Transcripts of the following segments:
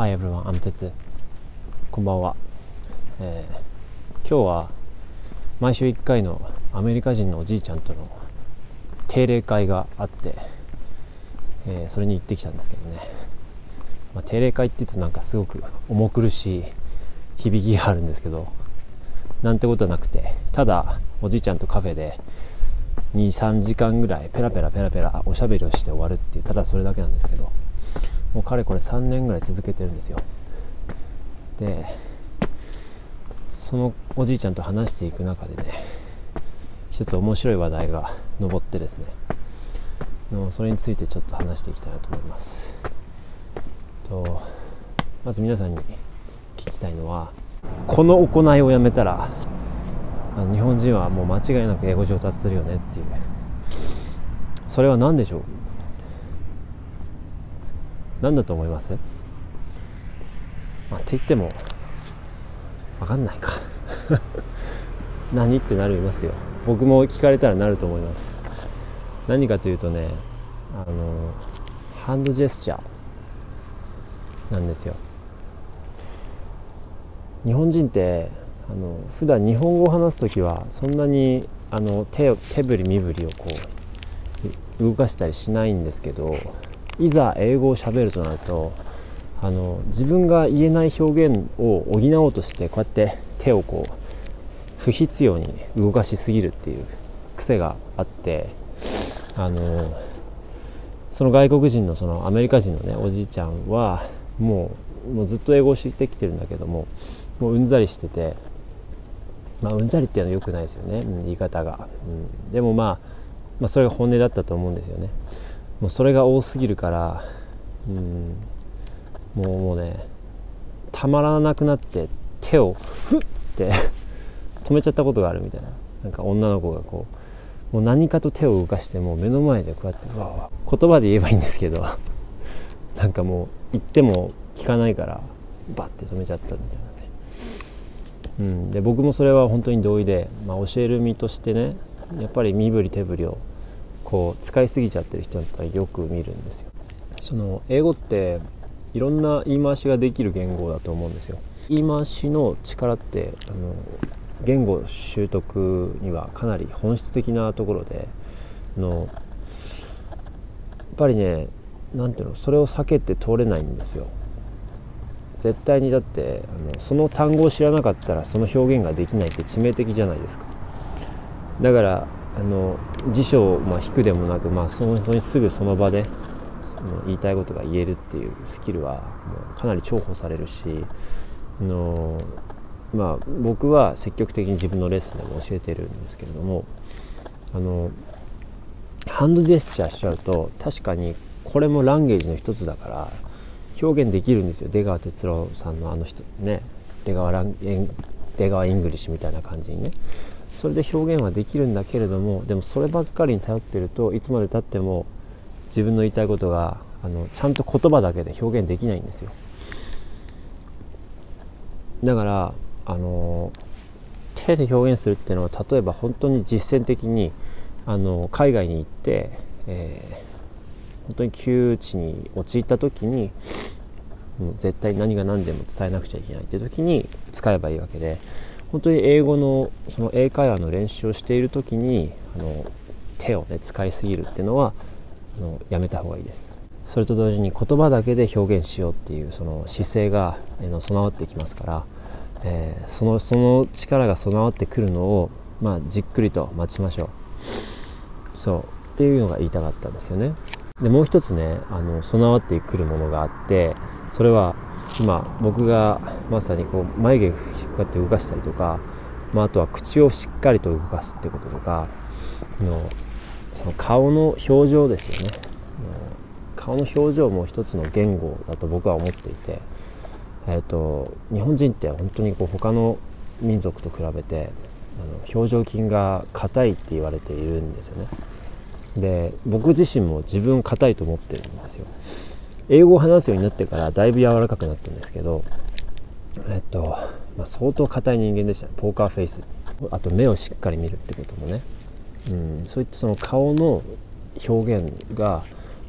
Hi everyone, I'm 鉄こんばんは、えー今日は毎週1回のアメリカ人のおじいちゃんとの定例会があって、えーそれに行ってきたんですけどね、まあ、定例会って言うとなんかすごく重苦しい響きがあるんですけどなんてことはなくてただおじいちゃんとカフェで23時間ぐらいペラペラペラペラおしゃべりをして終わるっていうただそれだけなんですけどもうかれこれ3年ぐらい続けてるんですよ。でそのおじいちゃんと話していく中でね一つ面白い話題が上ってですねのそれについてちょっと話していきたいなと思います。とまず皆さんに聞きたいのはこの行いをやめたらあの日本人はもう間違いなく英語上達するよねっていう。それは何でしょう？何だと思います、まあ、って言っても分かんないか。何ってなりますよ。僕も聞かれたらなると思います。何かというとねあのハンドジェスチャーなんですよ。日本人ってあの普段日本語を話す時はそんなにあの手手振り身振りをこう動かしたりしないんですけどいざ英語をしゃべるとなるとあの自分が言えない表現を補おうとしてこうやって手をこう不必要に動かしすぎるっていう癖があってあのその外国人のそのアメリカ人のねおじいちゃんはもうもうずっと英語を知ってきてるんだけどももううんざりしててまあうんざりっていうのは良くないですよね、うん言い方が、うん、でもまあ、まあそれが本音だったと思うんですよね。もうそれが多すぎるから、うん、もうもうねたまらなくなって手をふっつって止めちゃったことがあるみたいな。なんか女の子がこうもう何かと手を動かしてもう目の前でこうやってわわ言葉で言えばいいんですけどなんかもう言っても聞かないからバッて止めちゃったみたいなね、うん、で僕もそれは本当に同意で、まあ、教える身としてねやっぱり身振り手振りをこう使いすぎちゃってる人だったらよく見るんですよ。その英語っていろんな言い回しができる言語だと思うんですよ。言い回しの力ってあの言語習得にはかなり本質的なところであのやっぱりねなんていうのそれを避けて通れないんですよ。絶対にだってあのその単語を知らなかったらその表現ができないって致命的じゃないですか。だからあの辞書をまあ引くでもなく、まあ、その本当にすぐその場でその言いたいことが言えるっていうスキルはもうかなり重宝されるしあのまあ、僕は積極的に自分のレッスンでも教えてるんですけれどもあのハンドジェスチャーしちゃうと確かにこれもランゲージの一つだから表現できるんですよ。出川哲朗さんのあの人ね出川ラン出川イングリッシュみたいな感じにね。それで表現はできるんだけれどもでもそればっかりに頼ってるといつまでたっても自分の言いたいことがあのちゃんと言葉だけで表現できないんですよ。だからあの手で表現するっていうのは例えば本当に実践的にあの海外に行って、えー本当に窮地に陥った時に絶対何が何でも伝えなくちゃいけないっていう時に使えばいいわけで本当に英語のその英会話の練習をしている時にあの手をね使いすぎるっていうのはあのやめた方がいいです。それと同時に言葉だけで表現しようっていうその姿勢があの備わってきますからえーそのその力が備わってくるのを、まあ、じっくりと待ちましょう。そう。っていうのが言いたかったんですよね。でもう一つねあの備わってくるものがあってそれは今僕がまさにこう眉毛こうやって動かしたりとか、まあ、あとは口をしっかりと動かすってこととかのその顔の表情ですよね。顔の表情も一つの言語だと僕は思っていてえー、と日本人って本当にこう他の民族と比べてあの表情筋が硬いって言われているんですよね。で僕自身も自分硬いと思ってるんですよ。英語を話すようになってからだいぶ柔らかくなったんですけどえっと、まあ、相当硬い人間でしたね。ポーカーフェイス。あと目をしっかり見るってこともね、うん、そういったその顔の表現が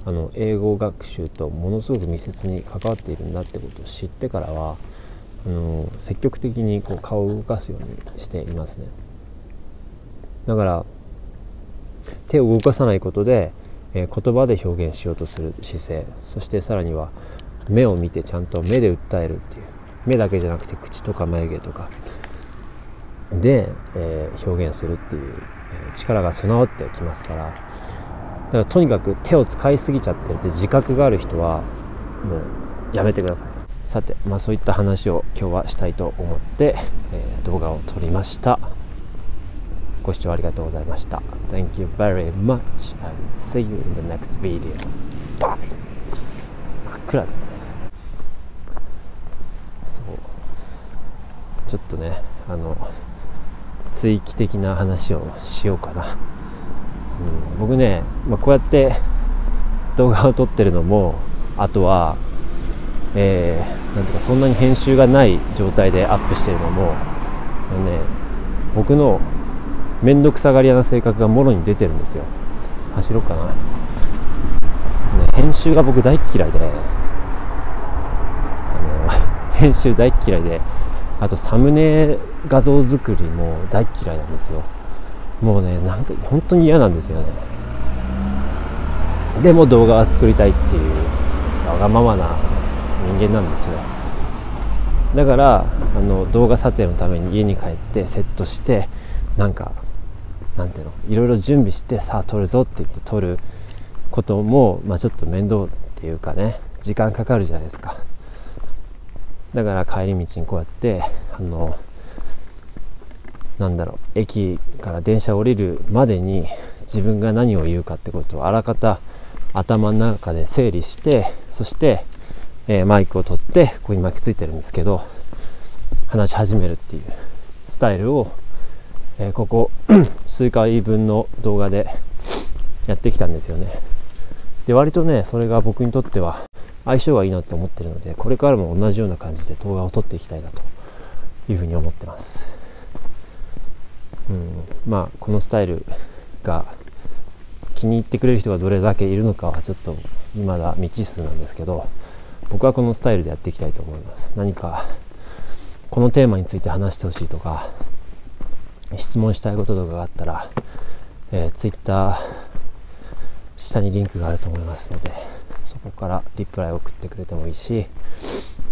あの英語学習とものすごく密接に関わっているんだってことを知ってからはあの積極的にこう顔を動かすようにしていますね。だから手を動かさないことで、えー、言葉で表現しようとする姿勢。そしてさらには目を見てちゃんと目で訴えるっていう。目だけじゃなくて口とか眉毛とか。で、えー、表現するっていう、力が備わってきますから。だからとにかく手を使いすぎちゃってるって自覚がある人はもうやめてください。さて、まあ、そういった話を今日はしたいと思って、えー、動画を撮りました。ご視聴ありがとうございました。Thank you very much and see you in the next video. Bye! 真っ暗ですねそうちょっとねあの追記的な話をしようかな、うん、僕ね、まあ、こうやって動画を撮ってるのもあとはえー、なんていうかそんなに編集がない状態でアップしてるのも、ね、僕の面倒くさがり屋な性格がもろに出てるんですよ。走ろうかな、ね、編集が僕大嫌いであの編集大嫌いであとサムネ画像作りも大嫌いなんですよ。もうねなんか本当に嫌なんですよね。でも動画は作りたいっていうわがままな人間なんですよ。だからあの動画撮影のために家に帰ってセットしてなんかなんていうのいろいろ準備してさあ撮るぞって言って撮ることも、まあ、ちょっと面倒っていうかね時間かかるじゃないですか。だから帰り道にこうやってあのなんだろう駅から電車降りるまでに自分が何を言うかってことをあらかた頭の中で整理してそしてえー、マイクを取ってここに巻きついてるんですけど話し始めるっていうスタイルを、えー、ここ 数回分の動画でやってきたんですよね。で割とねそれが僕にとっては相性がいいなって思ってるのでこれからも同じような感じで動画を撮っていきたいなというふうに思ってます、うん、まあこのスタイルが気に入ってくれる人がどれだけいるのかはちょっと未だ未知数なんですけど僕はこのスタイルでやっていきたいと思います。何かこのテーマについて話してほしいとか質問したいこととかがあったら、えー、Twitter 下にリンクがあると思いますのでそこからリプライを送ってくれてもいいし、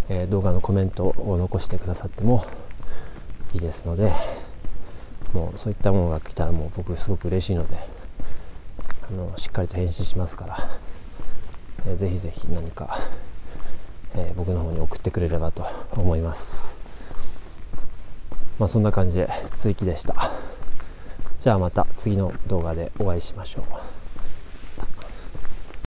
えー、動画のコメントを残してくださってもいいですのでもうそういったものが来たらもう僕すごく嬉しいのであのしっかりと返信しますから、えー、ぜひぜひ何かえー、僕の方に送ってくれればと思います。まあそんな感じで追記でした。じゃあまた次の動画でお会いしましょう。